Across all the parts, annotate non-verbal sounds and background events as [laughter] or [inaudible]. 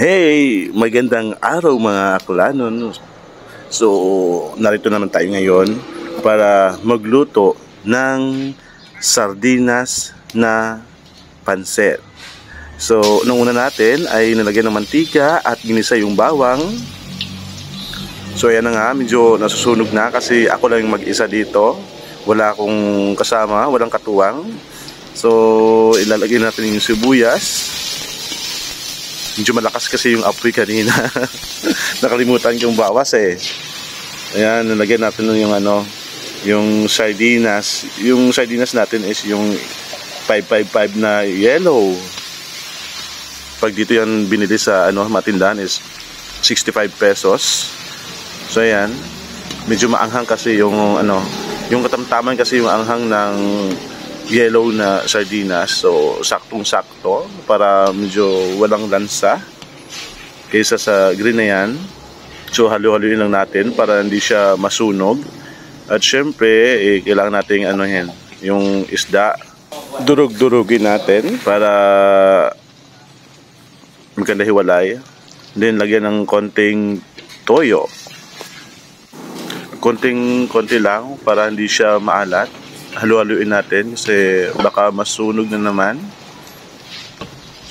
Hey, magandang araw mga akulanon. So, narito naman tayo ngayon para magluto ng sardinas na pansit. So, nung una natin ay nilagyan ng mantika at ginisa yung bawang. So, ayan na nga, medyo nasusunog na kasi ako lang yung mag-isa dito. Wala akong kasama, walang katuwang. So, ilalagay natin yung sibuyas. Medyo malakas kasi yung apoy kanina. [laughs] Nakalimutan yung bawas eh. Ayan, nalagyan natin yung ano, yung sardinas. Yung sardinas natin is yung 555 na yellow. Pag dito yan binili sa ano, matindahan is 65 pesos. So ayan, medyo maanghang kasi yung ano, yung katamtaman kasi yung anghang ng yellow na sardinas. So, saktong-sakto para medyo walang lansa kaysa sa green na yan. So, halo-haloin lang natin para hindi siya masunog. At syempre, eh, kailangan natin ano yan, yung isda. Durug-durugin natin para maganda hiwalay. Then, lagyan ng konting toyo. Konting konti lang para hindi siya maalat halu-haluin natin kasi baka masunog na naman.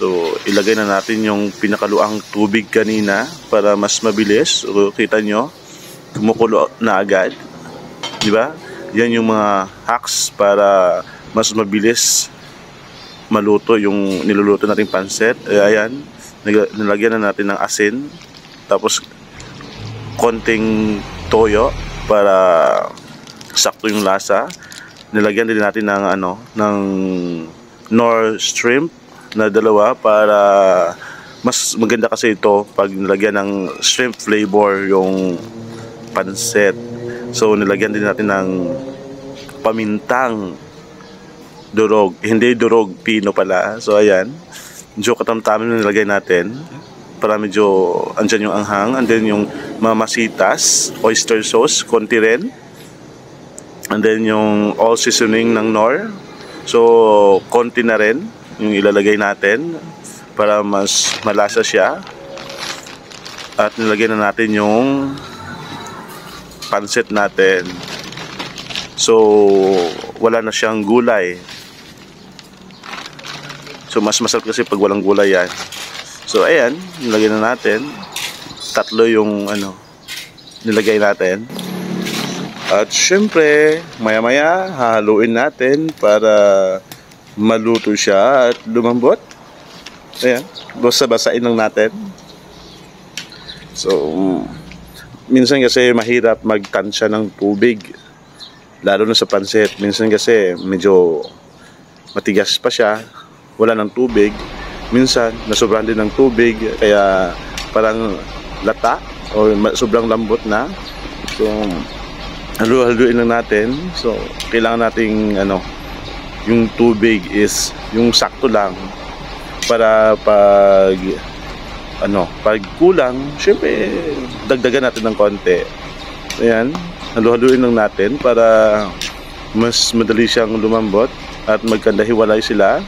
So, ilagay na natin yung pinakaluang tubig kanina para mas mabilis. So, kita nyo, kumukulo na agad. Di ba? Yan yung mga hacks para mas mabilis maluto yung niluluto nating pansit. Eh, ayan, nilagyan na natin ng asin. Tapos, konting toyo para sakto yung lasa nilagyan din natin ng ano ng nor shrimp na dalawa para mas maganda kasi ito pag nilagyan ng shrimp flavor yung pansit. So nilagyan din natin ng pamintang durog. Hindi durog pino pala. So ayan. Medyo katamtamin nilagay natin para medyo andyan yung anghang and then yung mamasitas oyster sauce konti rin And then yung all seasoning ng Nor. So, konti na rin yung ilalagay natin para mas malasa siya. At nilagay na natin yung pansit natin. So, wala na siyang gulay. So, mas masarap kasi pag walang gulay yan. So, ayan, nilagay na natin. Tatlo yung ano, nilagay natin. At syempre, maya-maya hahaluin natin para maluto siya at lumambot. Ayan, basa-basain lang natin. So, minsan kasi mahirap magtansya ng tubig. Lalo na sa pansit. Minsan kasi medyo matigas pa siya. Wala ng tubig. Minsan, nasobrahan din ng tubig. Kaya parang lata o sobrang lambot na. So, halu-haluin lang natin. So, kailangan nating ano, yung tubig is yung sakto lang para pag ano, pag kulang, syempre dagdagan natin ng konti. Ayan, halu-haluin lang natin para mas madali siyang lumambot at magkanda hiwalay sila.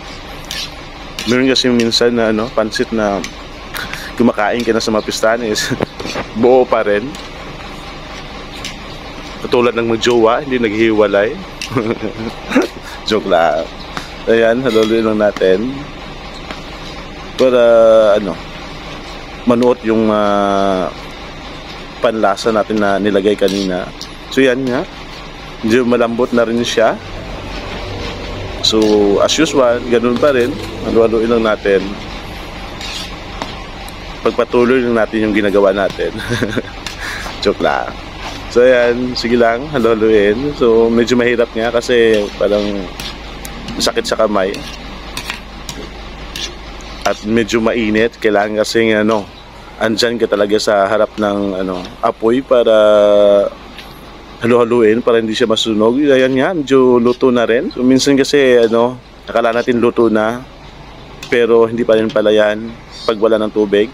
Meron kasi minsan na ano, pansit na kumakain ka na sa mga pistanis, [laughs] buo pa rin Katulad ng magjowa, hindi naghiwalay. [laughs] Joke lang. Ayan, haluloy lang natin. Para ano, manuot yung uh, panlasa natin na nilagay kanina. So yan nga, medyo malambot na rin siya. So as usual, ganun pa rin. Haluloy lang natin. Pagpatuloy lang natin yung ginagawa natin. [laughs] Joke lang. So ayan, sige lang, halo-haloin. So medyo mahirap nga kasi parang sakit sa kamay. At medyo mainit, kailangan kasi ano, andyan ka talaga sa harap ng ano, apoy para halo-haluin para hindi siya masunog. Ayan nga, medyo luto na rin. So minsan kasi ano, akala natin luto na pero hindi pa rin pala yan pag wala ng tubig.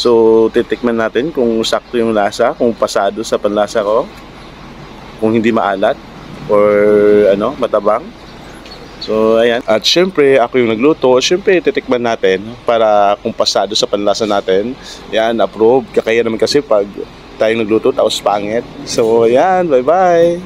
So, titikman natin kung sakto yung lasa, kung pasado sa panlasa ko, kung hindi maalat or ano, matabang. So, ayan. At syempre, ako yung nagluto. Syempre, titikman natin para kung pasado sa panlasa natin. Yan, approve. Kakaya naman kasi pag tayong nagluto tapos pangit. So, ayan. Bye-bye.